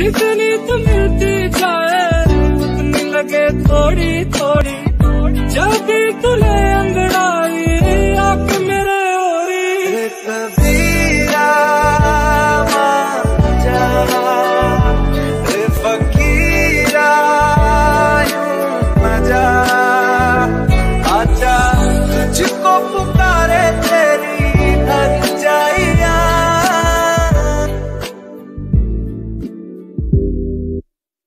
जितनी तो मिलती जाए उतनी लगे थोड़ी थोड़ी। जब भी तुले अंगड़ाई, आँख मेरे ओरी। कभी